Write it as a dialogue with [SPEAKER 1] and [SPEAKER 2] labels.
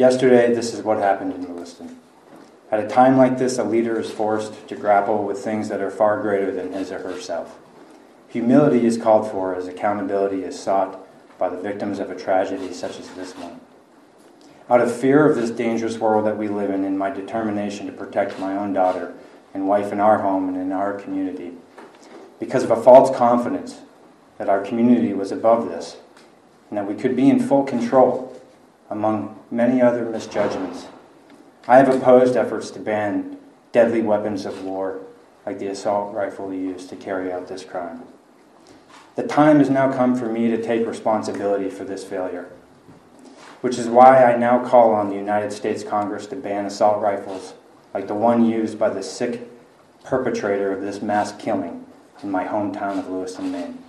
[SPEAKER 1] Yesterday, this is what happened in Lewiston. At a time like this, a leader is forced to grapple with things that are far greater than his or herself. Humility is called for as accountability is sought by the victims of a tragedy such as this one. Out of fear of this dangerous world that we live in, and my determination to protect my own daughter and wife in our home and in our community, because of a false confidence that our community was above this, and that we could be in full control, among many other misjudgments, I have opposed efforts to ban deadly weapons of war like the assault rifle used to carry out this crime. The time has now come for me to take responsibility for this failure, which is why I now call on the United States Congress to ban assault rifles like the one used by the sick perpetrator of this mass killing in my hometown of Lewiston, Maine.